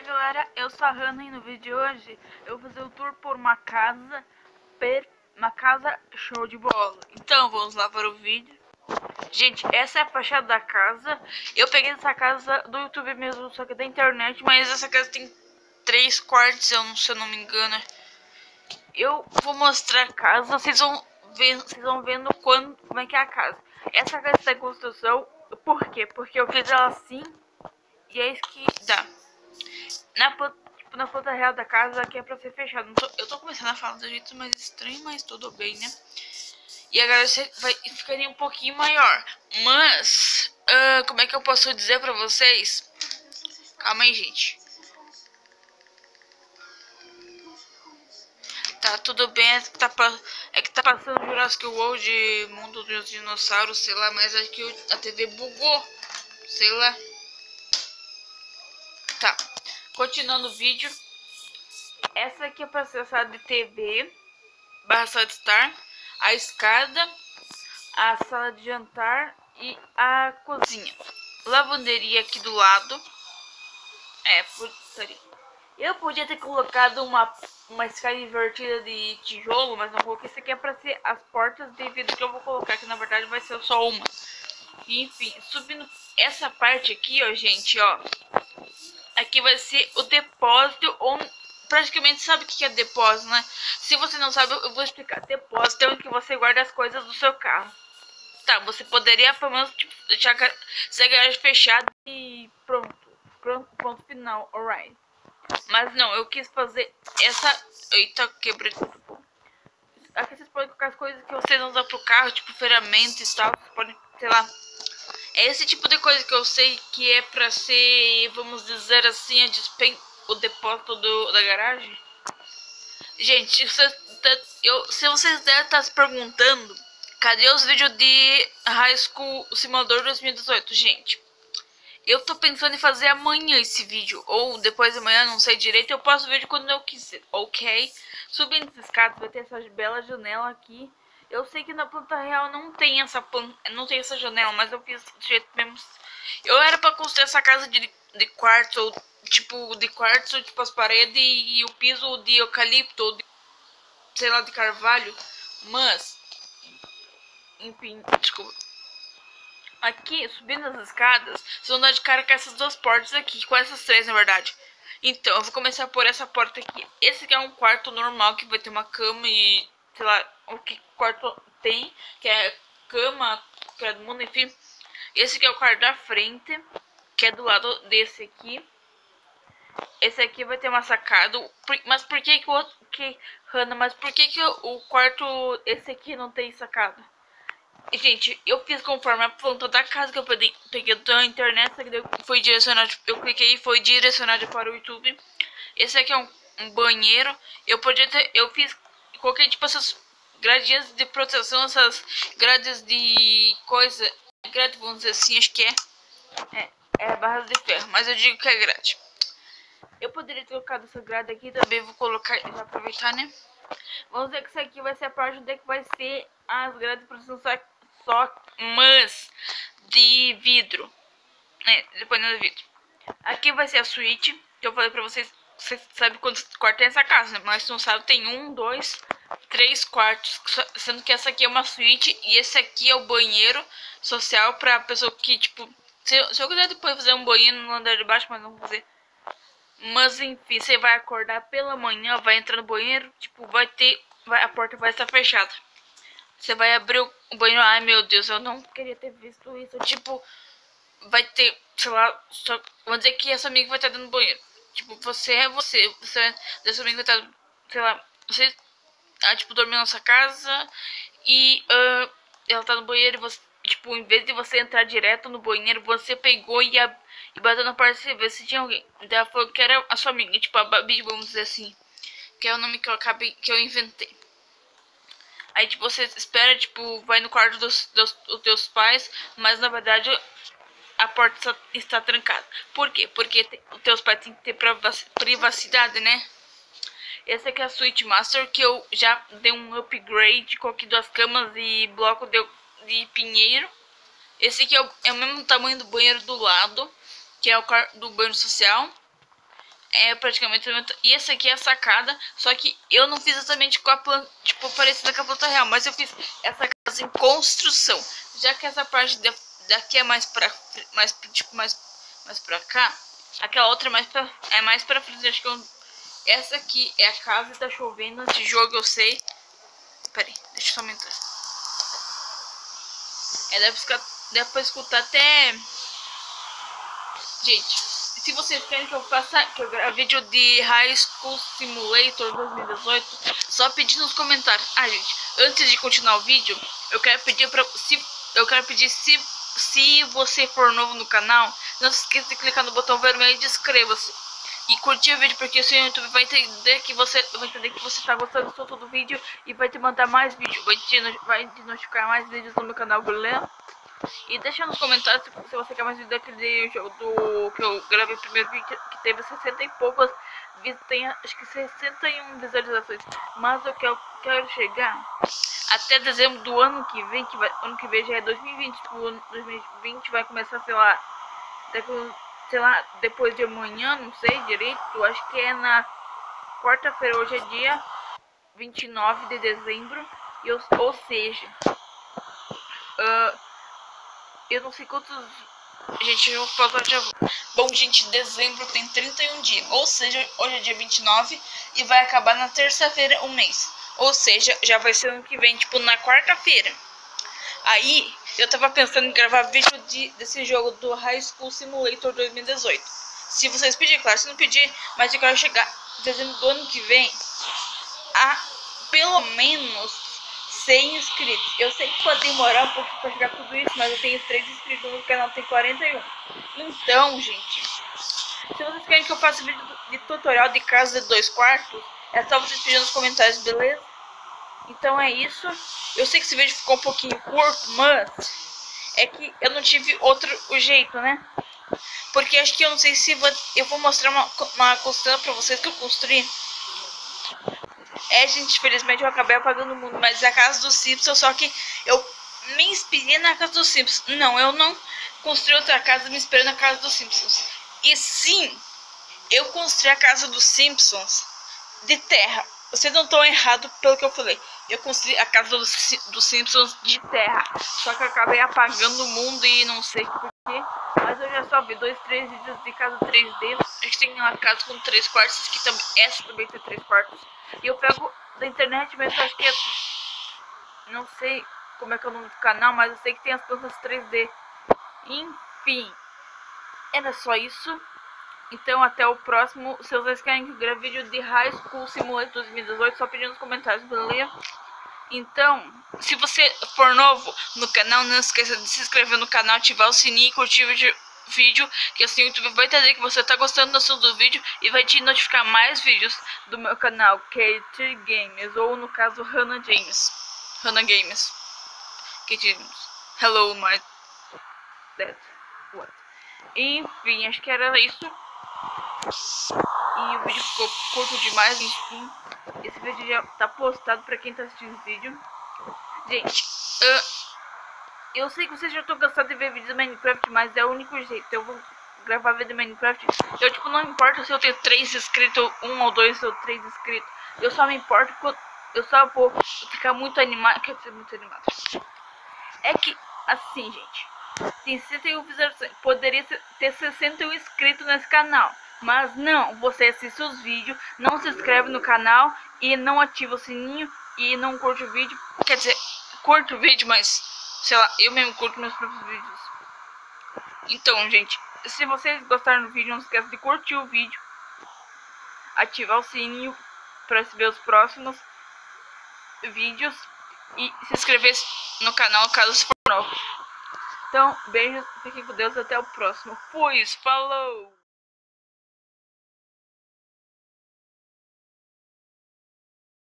aí galera, eu sou a Hannah e no vídeo de hoje eu vou fazer o um tour por uma casa, per... uma casa show de bola. Então vamos lá para o vídeo. Gente, essa é a fachada da casa. Eu peguei essa casa do YouTube mesmo, só que da internet, mas essa casa tem três quartos, eu não, se eu não me engano. Eu vou mostrar a casa, vocês vão, ver, vocês vão vendo quando, como é que é a casa. Essa casa está em construção, por quê? Porque eu fiz ela assim e é isso que dá. Na, tipo, na planta real da casa aqui é pra ser fechado. Tô, eu tô começando a falar do jeito mais estranho, mas tudo bem, né? E agora você vai ficaria um pouquinho maior. Mas, uh, como é que eu posso dizer pra vocês? Calma aí, gente. Tá tudo bem, é que tá, é que tá passando Jurassic World, Mundo dos Dinossauros, sei lá, mas acho que a TV bugou. Sei lá. Tá. Continuando o vídeo. Essa aqui é para acessar de TV. Barra estar. A escada. A sala de jantar. E a cozinha. Lavanderia aqui do lado. É, putaria. Eu podia ter colocado uma, uma escada invertida de tijolo, mas não coloquei. Isso aqui é para ser as portas de vidro que eu vou colocar, que na verdade vai ser só uma. Enfim, subindo essa parte aqui, ó, gente, ó aqui vai ser o depósito ou praticamente sabe o que é depósito, né? Se você não sabe, eu vou explicar. Depósito é onde você guarda as coisas do seu carro. Tá, você poderia pelo menos tipo, deixar a garagem fechada e pronto. Pronto, ponto final, alright. Mas não, eu quis fazer essa... Eita, quebrei tudo. Aqui vocês podem colocar as coisas que vocês usam pro carro, tipo ferramentas e tal. Vocês podem, sei lá, é esse tipo de coisa que eu sei que é pra ser, vamos dizer assim, a despen o depósito do, da garagem. Gente, se, eu, se vocês devem estar se perguntando, cadê os vídeos de High School Simulador 2018, gente? Eu tô pensando em fazer amanhã esse vídeo, ou depois de amanhã, não sei direito, eu posso ver quando eu quiser, ok? Subindo esses escadas, vai ter essa bela janela aqui. Eu sei que na planta real não tem essa planta, não tem essa janela, mas eu fiz do jeito mesmo. Eu era para construir essa casa de, de quarto, tipo, de quartzo, tipo as paredes e o piso de eucalipto, de, sei lá, de carvalho. Mas, enfim, desculpa. Aqui, subindo as escadas, vocês vão dar de cara com essas duas portas aqui, com essas três, na verdade. Então, eu vou começar por essa porta aqui. Esse aqui é um quarto normal, que vai ter uma cama e sei lá, o que quarto tem, que é cama, que é do mundo, enfim. Esse aqui é o quarto da frente, que é do lado desse aqui. Esse aqui vai ter uma sacada. Mas por que que o outro... Que, Hannah, mas por que que o quarto... Esse aqui não tem sacada? Gente, eu fiz conforme a planta da casa que eu peguei, peguei da internet. Foi direcionado... Eu cliquei e foi direcionado para o YouTube. Esse aqui é um, um banheiro. Eu podia ter... Eu fiz coloquei tipo essas gradinhas de proteção, essas grades de coisa. Grade, vamos dizer assim, acho que é. É, é barras de ferro, mas eu digo que é grade. Eu poderia ter colocado essa grade aqui também, vou colocar e aproveitar, né? Vamos dizer que isso aqui vai ser a parte onde é que vai ser as grades de proteção só, só mas de vidro. É, depois do vidro. Aqui vai ser a suíte, que eu falei pra vocês você sabe quantos quartos tem essa casa, né? Mas não sabe, tem um, dois, três quartos. Sendo que essa aqui é uma suíte e esse aqui é o banheiro social pra pessoa que, tipo... Se, se eu quiser depois fazer um banheiro no andar de baixo, mas não vou fazer. Mas enfim, você vai acordar pela manhã, vai entrar no banheiro, tipo, vai ter... Vai, a porta vai estar fechada. Você vai abrir o banheiro, ai meu Deus, eu não queria ter visto isso. Tipo, vai ter, sei lá, só, vamos dizer que essa amiga vai estar dentro do banheiro. Tipo, você é você. Você dessa amiga tá, sei lá, você tá, tipo, dormindo na sua casa e uh, ela tá no banheiro e você, tipo, em vez de você entrar direto no banheiro, você pegou e, a, e bateu na porta e ver se tinha alguém. Então ela falou que era a sua amiga, tipo, a Babi, vamos dizer assim. Que é o nome que eu acabei, que eu inventei. Aí, tipo, você espera, tipo, vai no quarto dos, dos, dos teus pais, mas na verdade a porta está trancada. Por quê? Porque os teus pais têm que ter privacidade, né? Essa aqui é a Suite Master, que eu já dei um upgrade, coloquei duas camas e bloco de, de pinheiro. Esse aqui é o, é o, mesmo tamanho do banheiro do lado, que é o do banheiro social. é praticamente e essa aqui é a sacada, só que eu não fiz exatamente com a planta, tipo, parecida com a planta real, mas eu fiz essa casa em construção, já que essa parte daqui é mais pra, mais, tipo, mais, mais pra cá, aquela outra é mais pra, é mais pra frente, acho que eu, essa aqui é a casa, tá chovendo, esse jogo eu sei, pera aí, deixa eu só aumentar, é, deve pra escutar até, gente, se vocês querem que eu faça que eu grave vídeo de High School Simulator 2018, só pedir nos comentários. Ah, gente, antes de continuar o vídeo, eu quero pedir para se eu quero pedir se se você for novo no canal, não se esqueça de clicar no botão vermelho e inscreva-se. E curtir o vídeo porque o YouTube vai entender que você vai entender que você está gostando do todo vídeo e vai te mandar mais vídeos, vai te, vai te notificar mais vídeos no meu canal, beleza? E deixa nos comentários se você quer mais vídeo daquele jogo do que eu gravei primeiro vídeo que teve 60 e poucas tem acho que 61 visualizações. Mas eu quero, quero chegar até dezembro do ano que vem, que vai, ano que vem já é 2020, o ano 2020 vai começar, sei lá, sei lá, depois de amanhã, não sei direito, acho que é na quarta-feira, hoje é dia 29 de dezembro, e eu, ou seja, uh, eu não sei quantos. Gente, eu posso já. Bom, gente, dezembro tem 31 dias. Ou seja, hoje é dia 29 e vai acabar na terça-feira um mês. Ou seja, já vai ser ano que vem, tipo, na quarta-feira. Aí, eu tava pensando em gravar vídeo de, desse jogo do High School Simulator 2018. Se vocês pedirem, claro, se não pedir, mas eu quero chegar dezembro do ano que vem a pelo menos 100 inscritos. Eu sei que pode demorar um pouco pra chegar tudo isso, mas eu tenho 3 inscritos no canal, tem 41. Então, gente, se vocês querem que eu faça vídeo de tutorial de casa de dois quartos, é só vocês pedirem nos comentários, beleza? Então é isso. Eu sei que esse vídeo ficou um pouquinho curto, mas é que eu não tive outro jeito, né? Porque acho que eu não sei se vou, eu vou mostrar uma, uma costela pra vocês que eu construí. É, gente, infelizmente eu acabei apagando o mundo, mas é a casa dos Simpsons, só que eu me inspirei na casa dos Simpsons. Não, eu não construí outra casa me inspirei na casa dos Simpsons. E sim, eu construí a casa dos Simpsons de terra. Vocês não estão errados pelo que eu falei. Eu construí a casa dos, dos Simpsons de terra. Só que eu acabei apagando o mundo e não sei porquê. Mas eu já só vi dois, três vídeos de casa 3D. A gente tem uma casa com três quartos, que também essa também tem três quartos. E eu pego da internet mesmo, acho que é. Não sei como é que é o nome do canal, mas eu sei que tem as plantas 3D. Enfim, era só isso. Então até o próximo. Se vocês querem que eu grave vídeo de High School Simulator 2018, só pedindo nos comentários, beleza? Então, se você for novo no canal, não esqueça de se inscrever no canal, ativar o sininho e curtir o vídeo vídeo, que assim o YouTube vai entender que você está gostando do assunto do vídeo e vai te notificar mais vídeos do meu canal, Kate Games, ou no caso Hannah James. Hannah Games. Kate James. Hello, my dad. What? Enfim, acho que era isso. E o vídeo ficou curto demais, enfim. Esse vídeo já tá postado pra quem tá assistindo o vídeo. Gente, uh, eu sei que vocês já estão cansados de ver vídeos do Minecraft, mas é o único jeito. Eu vou gravar vídeo do Minecraft. Eu, tipo, não importa se eu tenho 3 inscritos, 1 ou 2 ou 3 inscritos. Eu só me importo eu, eu só vou ficar muito animado. Quer dizer, muito animado. É que, assim, gente. Tem 61 visualizações. Poderia ter 61 inscritos nesse canal. Mas não, você assiste os vídeos, não se inscreve no canal e não ativa o sininho e não curte o vídeo. Quer dizer, curte o vídeo, mas Sei lá, eu mesmo curto meus próprios vídeos. Então, gente, se vocês gostaram do vídeo, não esqueça de curtir o vídeo. Ativar o sininho para receber os próximos vídeos. E se inscrever no canal caso for novo. Então, beijos, fiquem com Deus, até o próximo. Fui, falou!